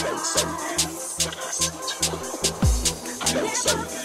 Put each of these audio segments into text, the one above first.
I like some.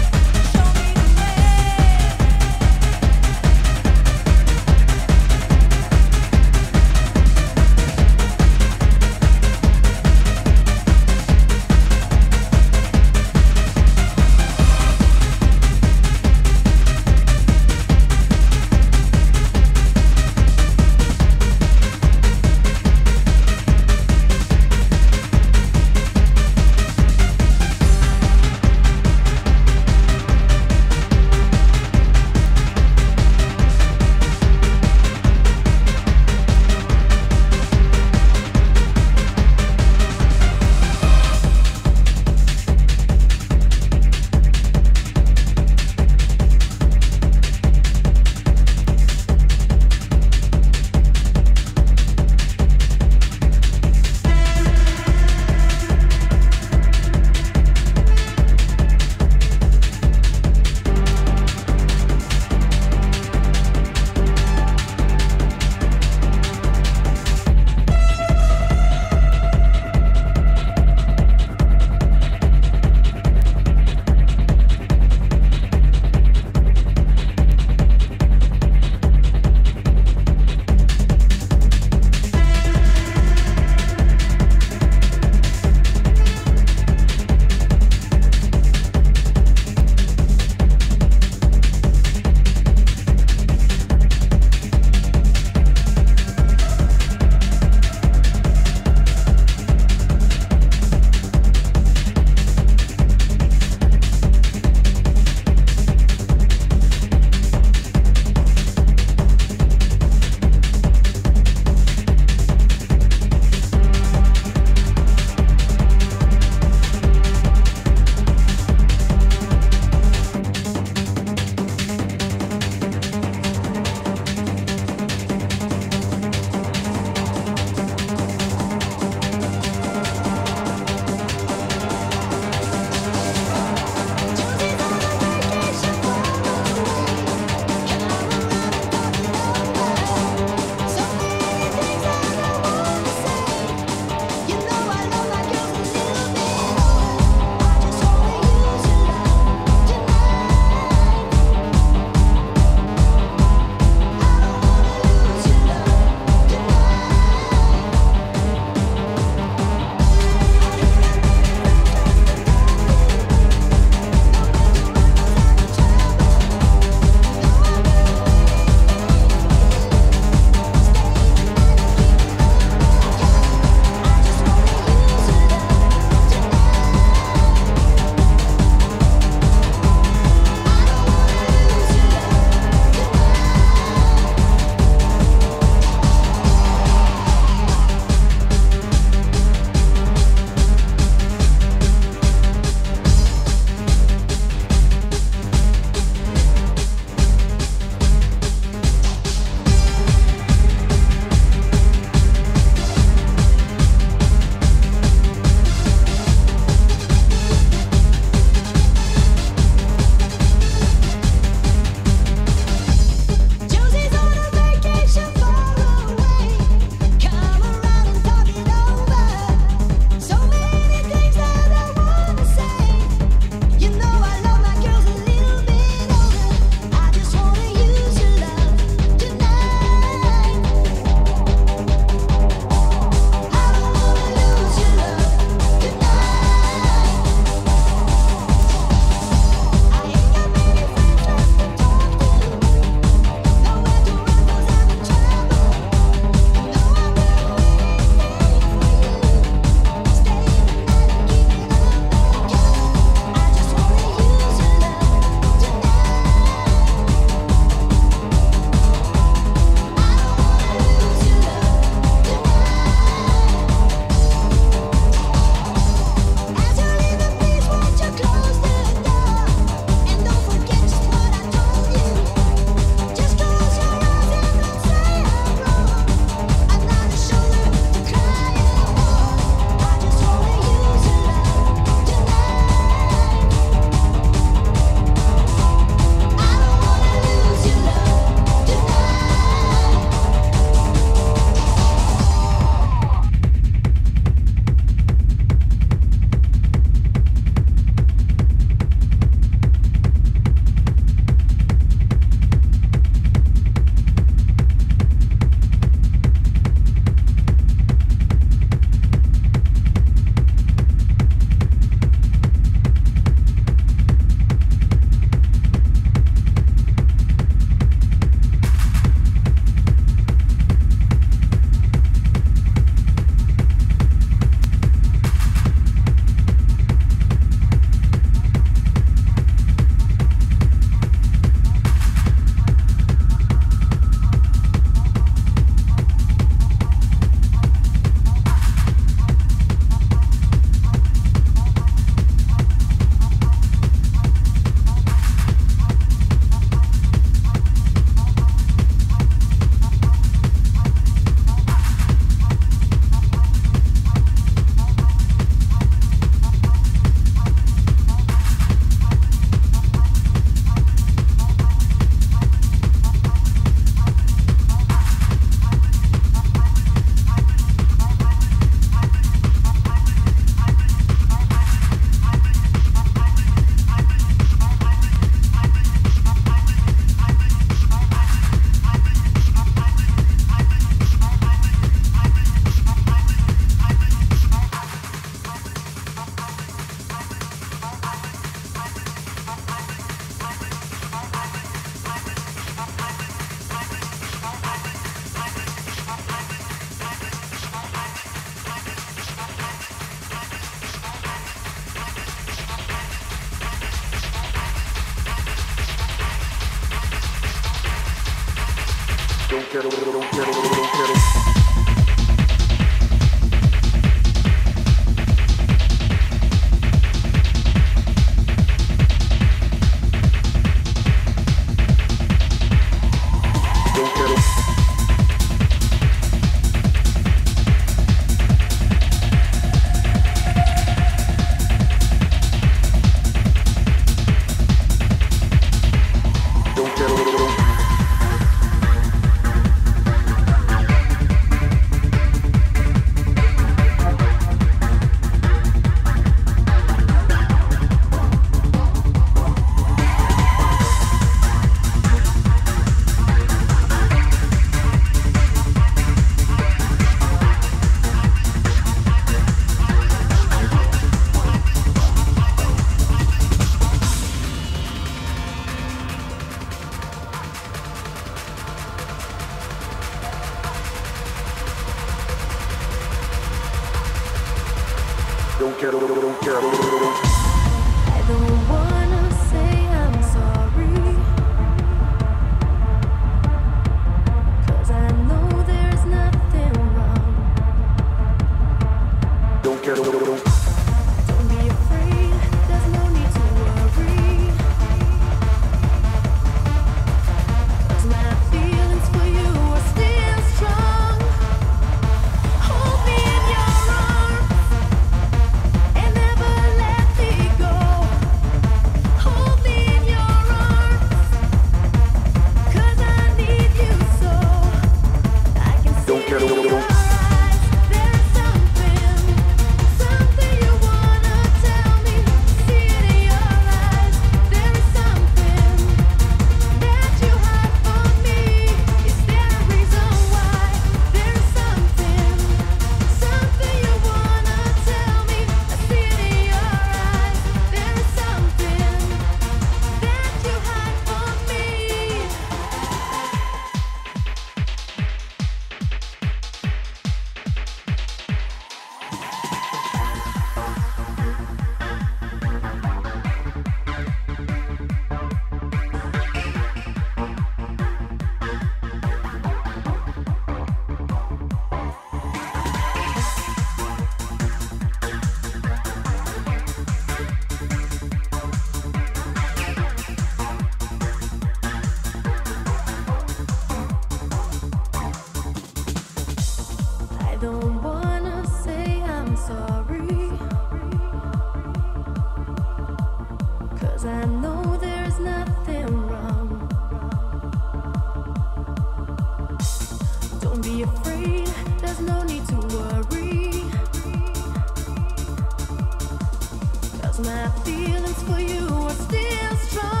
my feelings for you are still strong.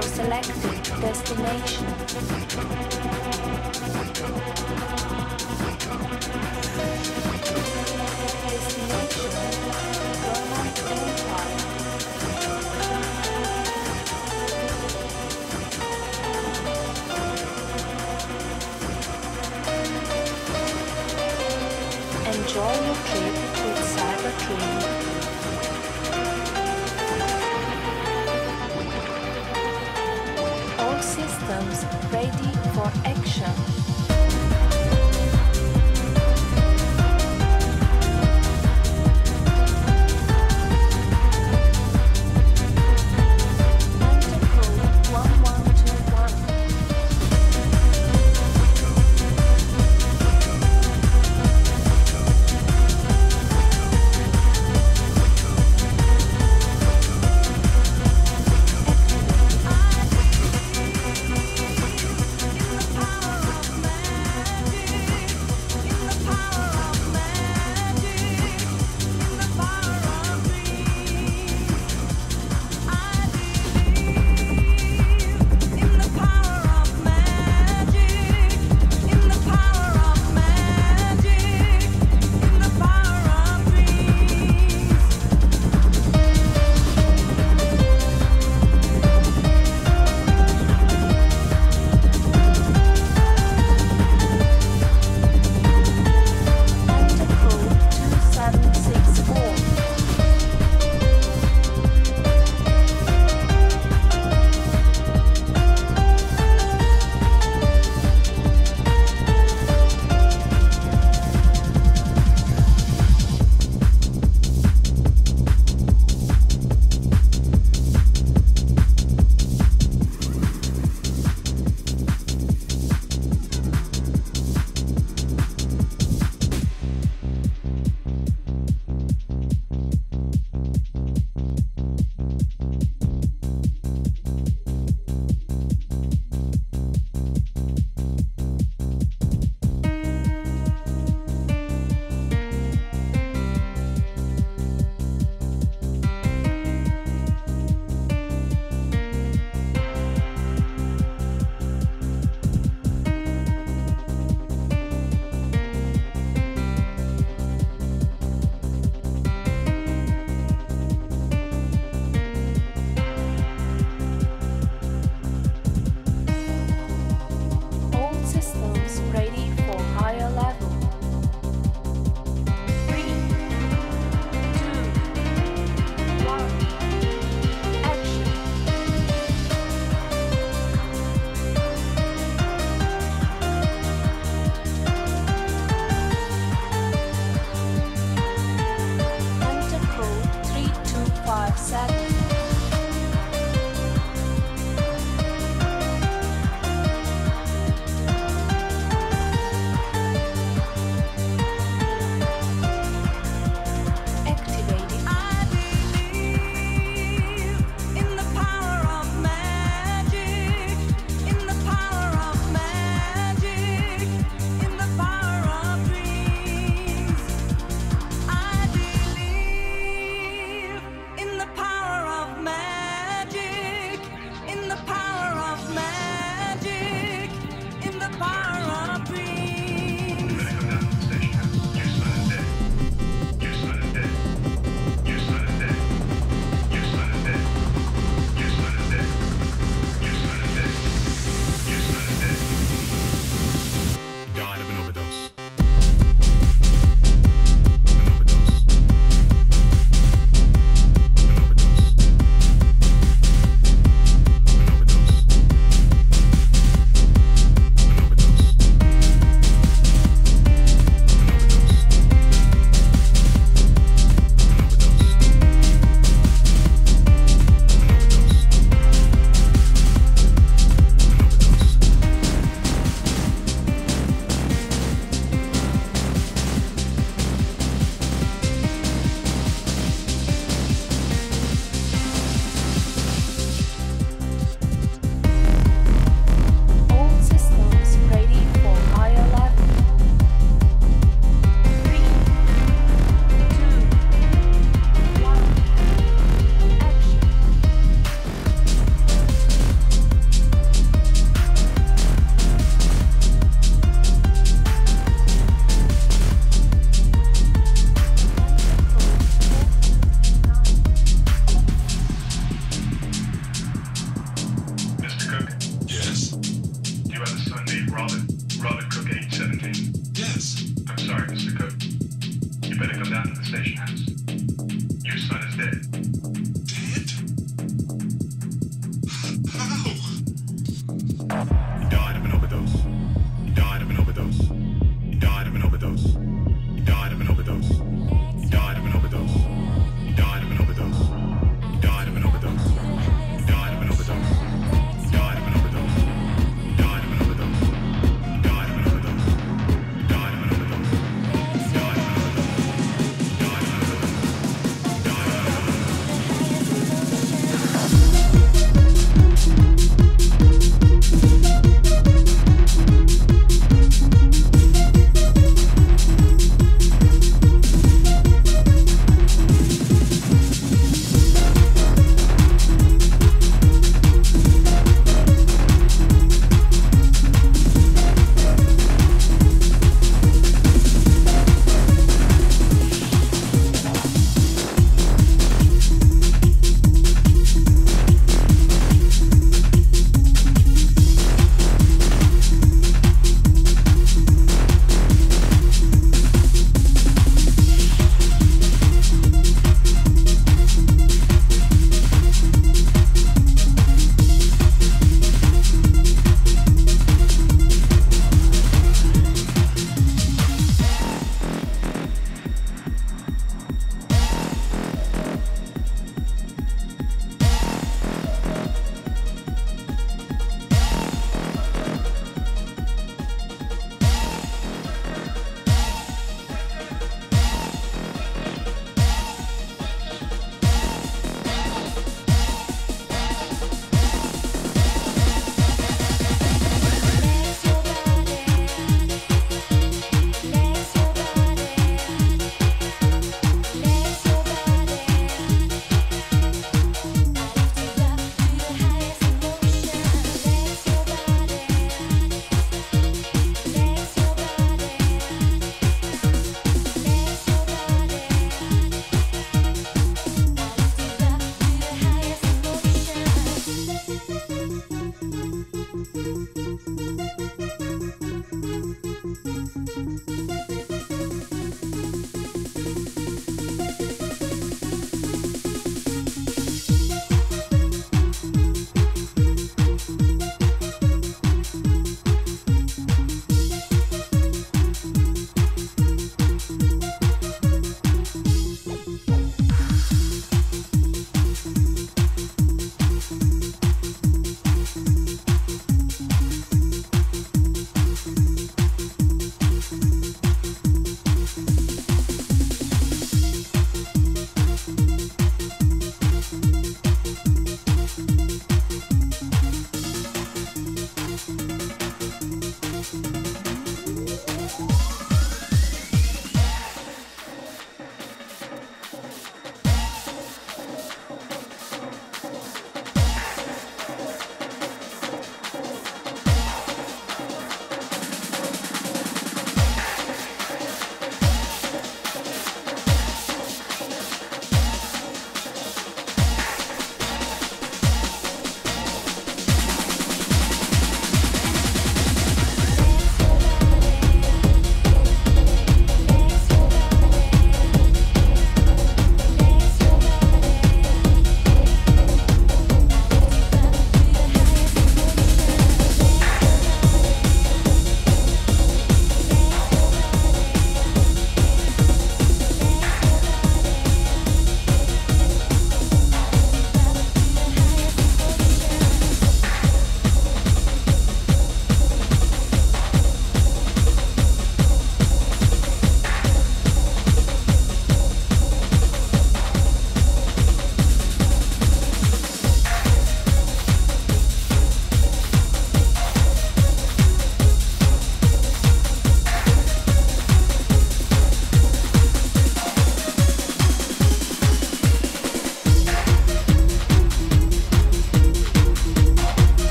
Selected destination. Enjoy your trip with Cybertree. Systems ready for action.